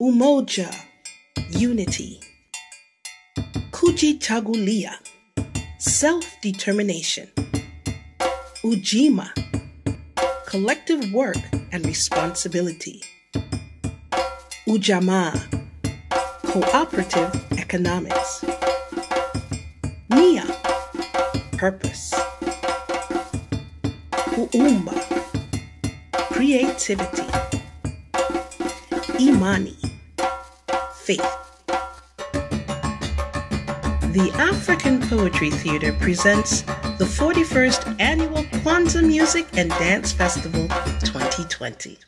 Umoja, unity. Kujichagulia, self determination. Ujima, collective work and responsibility. Ujamaa, cooperative economics. Nia, purpose. Kuumba, creativity. Imani, faith. The African Poetry Theater presents the 41st Annual Kwanzaa Music and Dance Festival 2020.